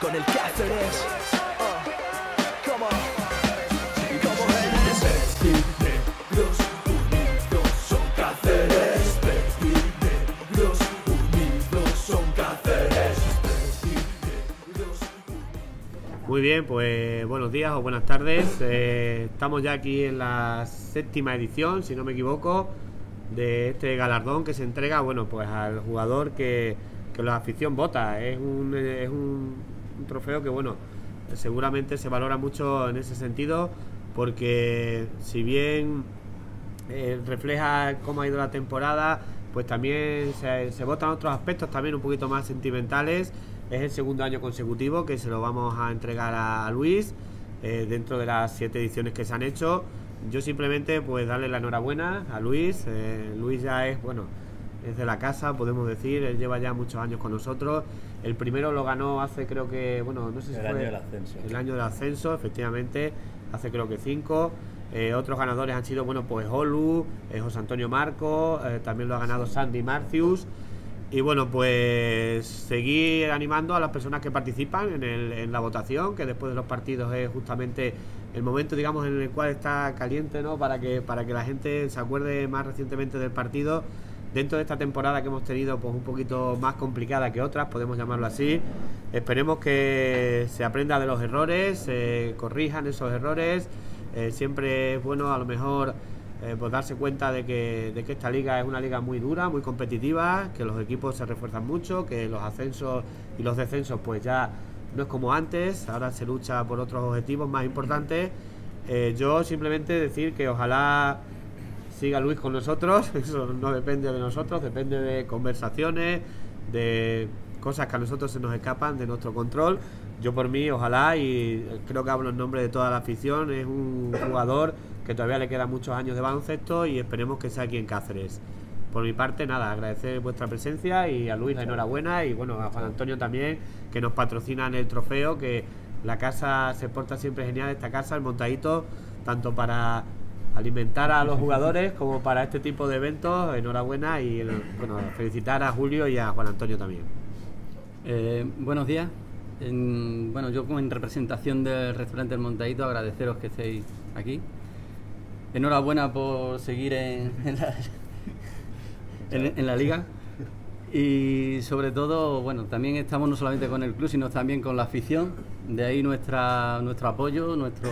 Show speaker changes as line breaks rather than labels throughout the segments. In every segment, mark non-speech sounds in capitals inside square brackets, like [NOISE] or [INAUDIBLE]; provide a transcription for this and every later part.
Con el Cáceres.
Muy bien, pues buenos días o buenas tardes. Eh, estamos ya aquí en la séptima edición, si no me equivoco, de este galardón que se entrega, bueno, pues al jugador que, que la afición vota. Es un, es un, trofeo que, bueno, seguramente se valora mucho en ese sentido, porque si bien eh, refleja cómo ha ido la temporada, pues también se, se votan otros aspectos también un poquito más sentimentales. Es el segundo año consecutivo que se lo vamos a entregar a Luis eh, dentro de las siete ediciones que se han hecho. Yo simplemente pues darle la enhorabuena a Luis. Eh, Luis ya es, bueno, es de la casa, podemos decir. Él lleva ya muchos años con nosotros. El primero lo ganó hace creo que, bueno, no sé si
El
fue
año del ascenso.
el año del ascenso, efectivamente, hace creo que cinco. Eh, otros ganadores han sido, bueno, pues Olu, eh, José Antonio Marco, también lo ha ganado Sandy Marcius. Y bueno, pues seguir animando a las personas que participan en, el- en la votación, que después de los partidos es justamente el momento, digamos, en el cual está caliente, ¿no? Para que, para que la gente se acuerde más recientemente del partido. Dentro de esta temporada que hemos tenido, pues un poquito más complicada que otras, podemos llamarlo así. Esperemos que se aprenda de los errores, se corrijan esos errores. Eh, siempre es bueno, a lo mejor, eh, pues darse cuenta de que, de que esta liga es una liga muy dura, muy competitiva, que los equipos se refuerzan mucho, que los ascensos y los descensos pues ya no es como antes, ahora se lucha por otros objetivos más importantes. Eh, yo simplemente decir que ojalá siga Luis con nosotros, [LAUGHS] eso no depende de nosotros, depende de conversaciones, de cosas que a nosotros se nos escapan de nuestro control. Yo por mí, ojalá, y creo que hablo en nombre de toda la afición, es un jugador que todavía le quedan muchos años de baloncesto y esperemos que sea aquí en Cáceres. Por mi parte, nada, agradecer vuestra presencia y a Luis enhorabuena y bueno, a Juan Antonio también, que nos patrocinan el trofeo, que la casa se porta siempre genial, esta casa, el montadito, tanto para alimentar a los jugadores como para este tipo de eventos. Enhorabuena y bueno, felicitar a Julio y a Juan Antonio también.
Eh, buenos días. En- bueno, yo como en representación del restaurante El Montadito agradeceros que estéis aquí. Enhorabuena por seguir en, la liga. Y sobre todo, bueno, también estamos no solamente con el club, sino también con la afición. De ahí nuestra, nuestro apoyo, nuestra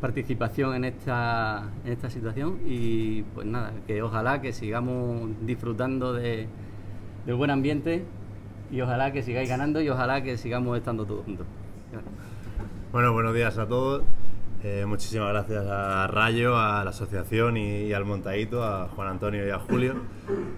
participación en esta, en esta situación. Y pues nada, que ojalá que sigamos disfrutando de, del buen ambiente y ojalá que sigáis ganando y ojalá que sigamos estando todos juntos.
Bueno, buenos días a todos. Eh, muchísimas gracias a Rayo, a la asociación y, al Montadito, a Juan Antonio y a Julio.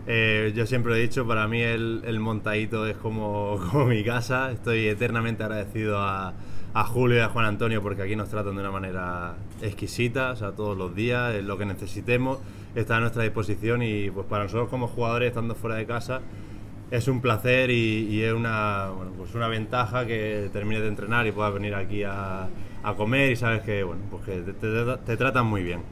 Eh, yo siempre he dicho, para mí el, el Montadito es como, [LAUGHS] como mi casa. Estoy eternamente agradecido a, a Julio y a Juan Antonio porque aquí nos tratan de una manera exquisita, o todos los días, lo que necesitemos está a nuestra disposición y pues para nosotros como jugadores estando fuera de casa es un placer y, y es una, bueno, pues una ventaja que termines de entrenar y puedas venir aquí a, a comer y sabes que, bueno, pues que te, te- te tratan muy bien.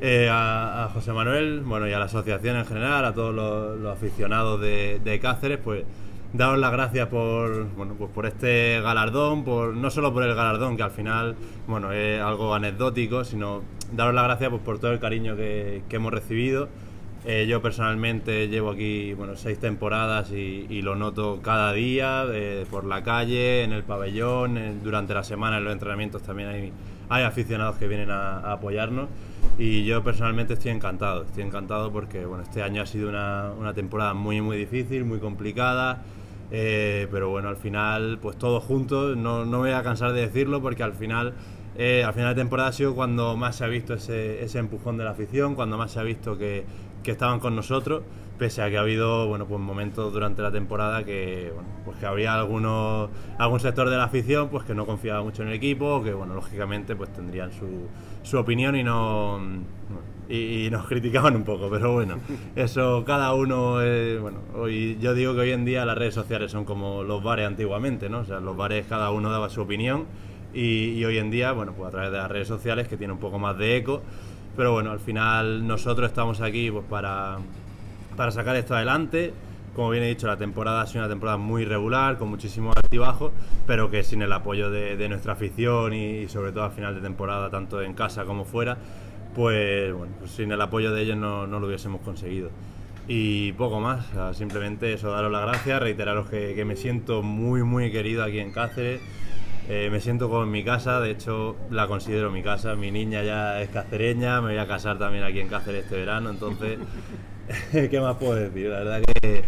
Eh, a, a José Manuel, bueno, y a la asociación en general, a todos los, los aficionados de, de Cáceres, pues daros las gracias por, bueno, pues por este galardón, por, no solo por el galardón, que al final, bueno, es algo anecdótico, sino daros las gracias pues, por todo el cariño que, que hemos recibido. Eh, yo personalmente llevo aquí bueno, seis temporadas y, lo noto cada día, por la calle, en el pabellón, durante la semana en los entrenamientos también hay, hay aficionados que vienen a, a apoyarnos. Y yo personalmente estoy encantado, estoy encantado porque bueno, este año ha sido una, una temporada muy muy difícil, muy complicada, eh, pero bueno, al final pues todos juntos, no, no me voy a cansar de decirlo porque al final... eh, al final de temporada ha sido cuando más se ha visto ese, ese empujón de la afición, cuando más se ha visto que, que estaban con nosotros, pese a que ha habido bueno, pues momentos durante la temporada que, bueno, pues que había algunos, algún sector de la afición pues que no confiaba mucho en el equipo, que bueno, lógicamente pues tendrían su, su opinión y no y, y nos [LAUGHS] criticaban un poco, pero bueno, eso cada uno, eh, bueno, hoy yo digo que hoy en día las redes sociales son como los bares antiguamente, ¿no? O sea, los bares cada uno daba su opinión y, y hoy en día, bueno, pues a través de las redes sociales que tiene un poco más de eco, pero bueno, al final nosotros estamos aquí pues para para sacar esto adelante. Como bien he dicho, la temporada ha sido una temporada muy regular, con muchísimos altibajos, pero que sin el apoyo de, nuestra afición y, sobre todo al final de temporada, tanto en casa como fuera, pues, bueno, pues sin el apoyo de ellos no, no, lo hubiésemos conseguido. Y poco más, simplemente eso, daros las gracias, reiteraros que me siento muy, muy querido aquí en Cáceres eh, me siento como en mi casa, de hecho la considero mi casa. Mi niña ya es cacereña, me voy a casar también aquí en Cáceres este verano, entonces, [LAUGHS] ¿qué más puedo decir? La verdad que,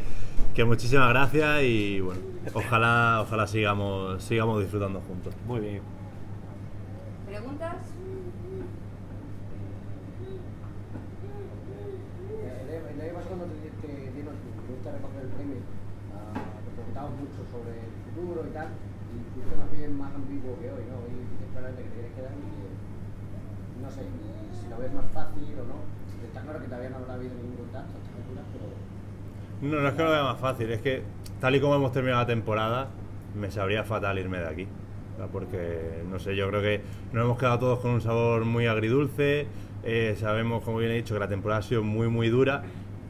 que muchísimas gracias y bueno, ojalá, ojalá sigamos, sigamos disfrutando juntos.
Muy bien.
¿Preguntas? cuando te, te, te, te recoger el premio, uh, te preguntamos mucho sobre el futuro y tal fuiste más bien más ambiguo que hoy, ¿no? Hoy claramente que te quieres quedar y no sé, si lo ves más fácil o no. Está claro que todavía no habrá habido ningún contacto pero...
No, no es que lo vea más fácil, es que tal y como hemos terminado la temporada, me sabría fatal irme de aquí. Porque, no sé, yo creo que nos hemos quedado todos con un sabor muy agridulce. Eh, sabemos, como bien he dicho, que la temporada ha sido muy, muy dura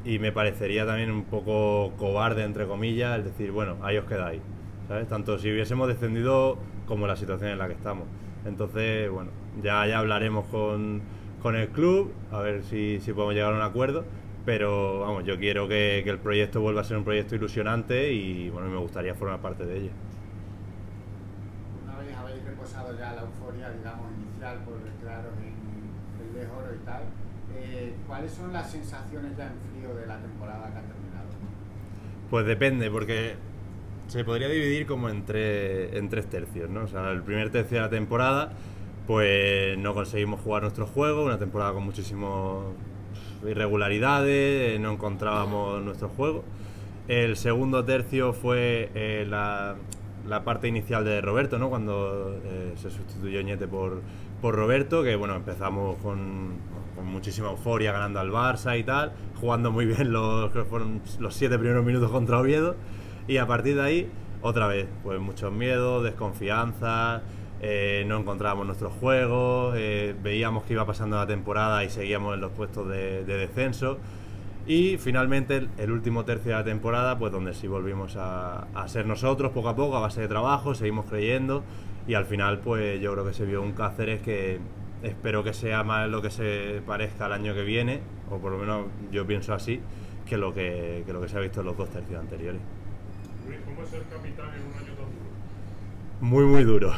y me parecería también un poco cobarde, entre comillas, el decir, bueno, ahí os quedáis. Tanto si hubiésemos descendido como la situación en la que estamos. Entonces, bueno, ya, ya hablaremos con, con el club, a ver si, si, podemos llegar a un acuerdo, pero vamos, yo quiero que, que, el proyecto vuelva a ser un proyecto ilusionante y bueno, me gustaría formar parte de ello.
Una vez habéis reposado ya la euforia, digamos, inicial por quedaros en el de oro y tal, eh, ¿cuáles son las sensaciones ya en frío de la temporada que ha terminado?
Pues depende, porque se podría dividir como en, en tres tercios, ¿no? O sea, el primer tercio de la temporada, pues no conseguimos jugar nuestro juego, una temporada con muchísimas irregularidades, no encontrábamos nuestro juego. El segundo tercio fue eh, la, la, parte inicial de Roberto, ¿no? Cuando eh, se sustituyó Ñete por, por Roberto, que bueno, empezamos con, con, muchísima euforia ganando al Barça y tal, jugando muy bien los, los siete primeros minutos contra Oviedo. Y a partir de ahí, otra vez, pues muchos miedos, desconfianza, eh, no encontrábamos nuestros juegos, eh, veíamos que iba pasando la temporada y seguíamos en los puestos de, descenso. Y finalmente el, último tercio de la temporada, pues donde sí volvimos a, ser nosotros poco a poco, a base de trabajo, seguimos creyendo y al final pues yo creo que se vio un Cáceres que espero que sea más lo que se parezca al año que viene, o por lo menos yo pienso así, que lo que lo que se ha visto en los dos tercios anteriores.
¿Cómo es ser capitán en un año tan duro?
Muy, muy duro.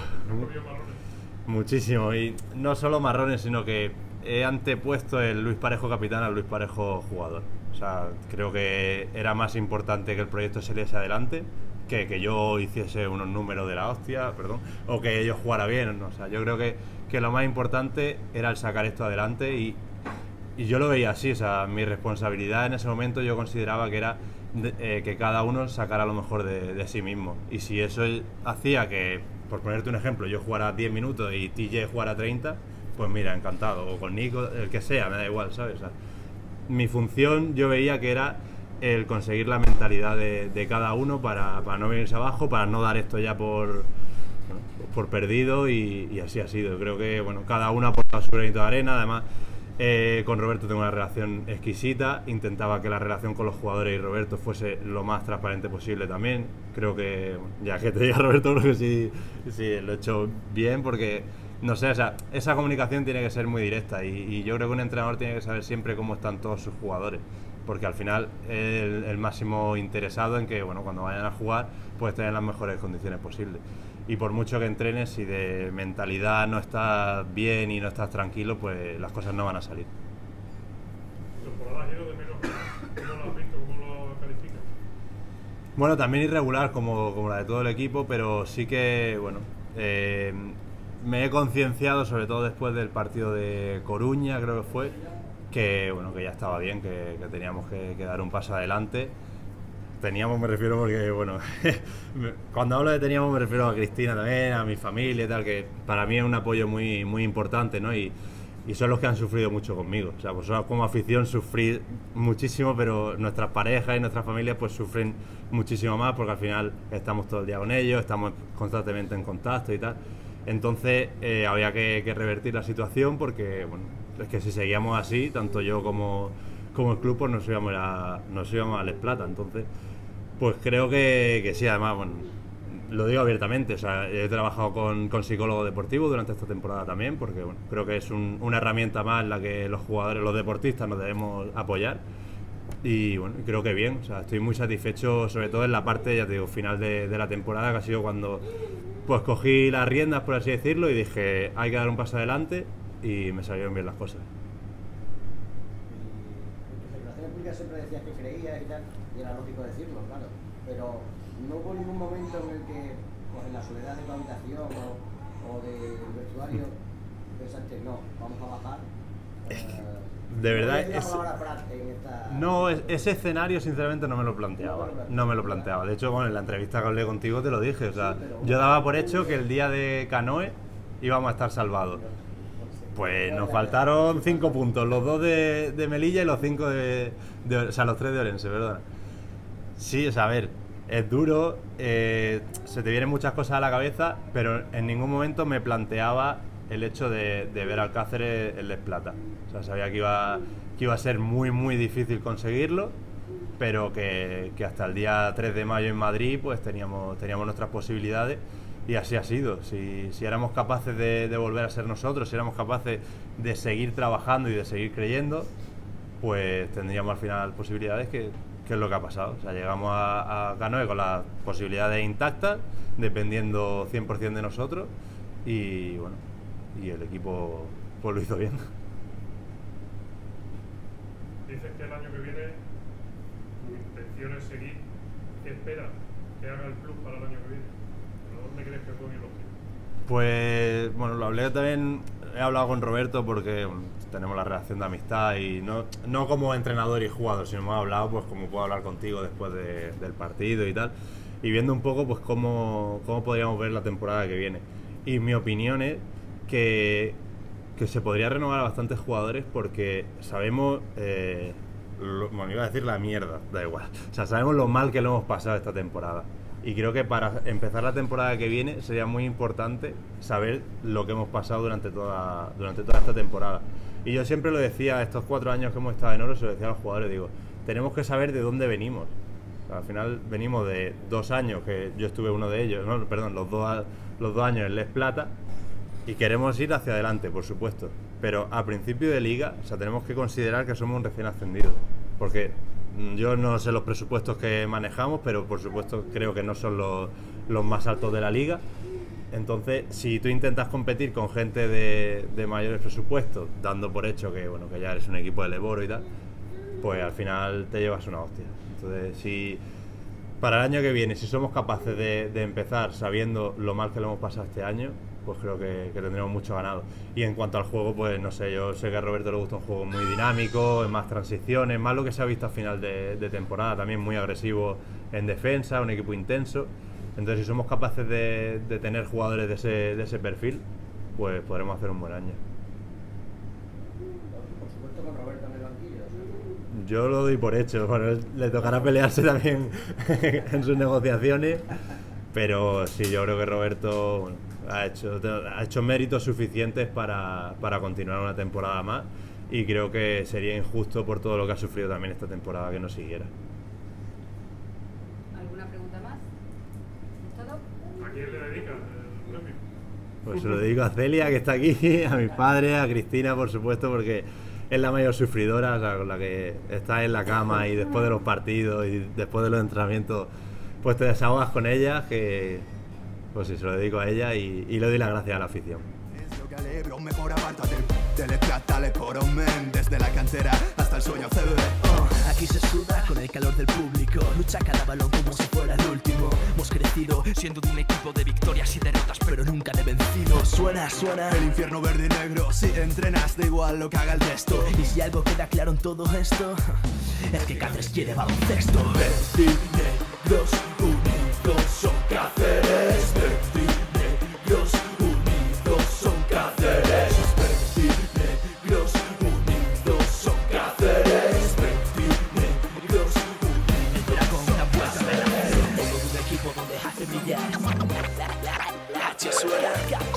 Muchísimo. Y no solo marrones, sino que he antepuesto el Luis Parejo capitán al Luis Parejo jugador. O sea, creo que era más importante que el proyecto saliese adelante que que yo hiciese unos números de la hostia, perdón, o que ellos jugara bien. O sea, yo creo que, que lo más importante era el sacar esto adelante y, y yo lo veía así. O sea, mi responsabilidad en ese momento yo consideraba que era eh, que cada uno sacara lo mejor de, sí mismo. Y si eso hacía que, por ponerte un ejemplo, yo jugara 10 minutos y TJ jugara 30, pues mira, encantado. O con Nico, el que sea, me da igual, ¿sabes? mi función yo veía que era el conseguir la mentalidad de, cada uno para, no venirse abajo, para no dar esto ya por, por perdido y, y, así ha sido. Creo que bueno, cada uno ha aportado su granito de arena, además eh, con Roberto tengo una relación exquisita, intentaba que la relación con los jugadores y Roberto fuese lo más transparente posible también. Creo que, ya que te diga Roberto, [LAUGHS] creo que sí, lo he hecho bien porque, no sé, esa comunicación tiene que ser muy directa y, yo creo que un entrenador tiene que saber siempre cómo están todos sus jugadores, porque al final es el, el máximo interesado en que, bueno, cuando vayan a jugar, pues estén en las mejores condiciones posibles. Y por mucho que entrenes, si de mentalidad no estás bien y no estás tranquilo, pues las cosas no van a salir. Bueno, también irregular como, como, la de todo el equipo, pero sí que, bueno, eh, me he concienciado, sobre todo después del partido de Coruña, creo que fue, que, bueno, que ya estaba bien, que, teníamos que, que dar un paso adelante teníamos me refiero porque, bueno, [LAUGHS] cuando hablo de teníamos me refiero a Cristina también, a mi familia y tal, que para mí es un apoyo muy, muy importante, ¿no? Y, y son los que han sufrido mucho conmigo. O sea, vosotros como afición sufrís muchísimo, pero nuestras parejas y nuestras familias pues sufren muchísimo más porque al final estamos todo el día con ellos, estamos constantemente en contacto y tal. Entonces eh, había que, que revertir la situación porque, bueno, es que si seguíamos así, tanto yo como como el club pues nos íbamos a, nos íbamos a Les Plata. Entonces, pues creo que, que sí, además, bueno, lo digo abiertamente, o sea, he trabajado con, con psicólogo deportivo durante esta temporada también, porque bueno, creo que es un- una herramienta más en la que los jugadores, los deportistas nos debemos apoyar. Y bueno, creo que bien, o sea, estoy muy satisfecho, sobre todo en la parte, ya te digo, final de, de la temporada, que ha sido cuando pues cogí las riendas, por así decirlo, y dije, hay que dar un paso adelante, y me salieron bien las cosas.
Y en tus declaraciones públicas siempre decías que creías y tal, y era lógico decirlo, claro. Pero no hubo ningún momento en el que, pues en la soledad de tu habitación o, o del vestuario, pensaste, no, vamos a bajar. eh,
De verdad, es- No, es- ese escenario sinceramente no me lo planteaba. No me lo planteaba. De hecho, bueno, en la entrevista que hablé contigo te lo dije. O sea, yo daba por hecho que el día de Canoe íbamos a estar salvados. Pues nos faltaron cinco puntos, los dos de, Melilla y los cinco de, de- O sea, los tres de Orense, ¿verdad? Sí, o sea, a ver, es duro, eh, se te vienen muchas cosas a la cabeza, pero en ningún momento me planteaba el hecho de, de ver al Cáceres en Les Plata. O sea, sabía que iba, que iba a ser muy, muy difícil conseguirlo, pero que, que hasta el día 3 de mayo en Madrid pues teníamos, teníamos nuestras posibilidades y así ha sido. Si, si éramos capaces de, volver a ser nosotros, si éramos capaces de seguir trabajando y de seguir creyendo, pues tendríamos al final posibilidades que, que es lo que ha pasado. O sea, llegamos a, a Canoe con las posibilidades intactas, dependiendo 100% de nosotros y bueno, y el equipo pues lo hizo bien.
Dices que el año que viene tu intención es seguir. ¿Qué esperas que haga el club para el año que viene? ¿A dónde crees que los tiros?
Pues bueno, lo hablé también, he hablado con Roberto porque tenemos la relación de amistad y no, no como entrenador y jugador, sino hemos hablado pues como puedo hablar contigo después de- del partido y tal, y viendo un poco pues cómo, cómo podríamos ver la temporada que viene. Y mi opinión es que, que se podría renovar a bastantes jugadores porque sabemos, eh, lo- bueno, iba a decir la mierda, da igual, o sea, sabemos lo mal que lo hemos pasado esta temporada. Y creo que para empezar la temporada que viene sería muy importante saber lo que hemos pasado durante toda, durante toda esta temporada. Y yo siempre lo decía, estos cuatro años que hemos estado en oro, se lo decía a los jugadores, digo, tenemos que saber de dónde venimos. O sea, al final venimos de dos años, que yo estuve uno de ellos, no, perdón, los dos, los dos años en Les Plata, y queremos ir hacia adelante, por supuesto. Pero a principio de liga, o sea, tenemos que considerar que somos un recién ascendido. Porque yo no sé los presupuestos que manejamos, pero por supuesto creo que no son los, más altos de la liga. Entonces, si tú intentas competir con gente de, de mayores presupuestos, dando por hecho que, bueno, que ya eres un equipo de Leboro y tal, pues al final te llevas una hostia. Entonces, si para el año que viene, si somos capaces de, de empezar sabiendo lo mal que lo hemos pasado este año, pues creo que, que tendremos mucho ganado. Y en cuanto al juego, pues no sé, yo sé que a Roberto le gusta un juego muy dinámico, más transiciones, más lo que se ha visto a final de, de temporada, también muy agresivo en defensa, un equipo intenso. Entonces, si somos capaces de, de tener jugadores de ese, de ese perfil, pues podremos hacer un buen año.
Por supuesto con Roberto en el banquillo.
Yo lo doy por hecho. Bueno, le tocará pelearse también [LAUGHS] en sus negociaciones. Pero sí, yo creo que Roberto bueno, ha, hecho, ha hecho méritos suficientes para, para continuar una temporada más. Y creo que sería injusto por todo lo que ha sufrido también esta temporada que no siguiera.
¿Alguna pregunta más?
¿A quién le dedicas el premio?
Pues se lo dedico a Celia, que está aquí, a mis padres, a Cristina, por supuesto, porque es la mayor sufridora, o sea, con la que estás en la cama y después de los partidos y después de los entrenamientos, pues te desahogas con ella, que pues sí, se lo dedico a ella y, y le doy las gracias a la afición.
Es lo que celebro, mejor apártate Dele plata, le por men Desde la cantera hasta el sueño CB
Oh, aquí se suda con el calor del público. Lucha cada balón como si fuera el último. Hemos crecido siendo de un equipo de victorias y derrotas, pero nunca de vencidos. Suena, suena.
El infierno verde y negro Si entrenas, da igual lo que haga el resto
Y si algo queda claro en todo esto, [LAUGHS] es que Cáceres quiere baloncesto.
Negros unidos son Cáceres
equipo donde hace brillar. La H suena.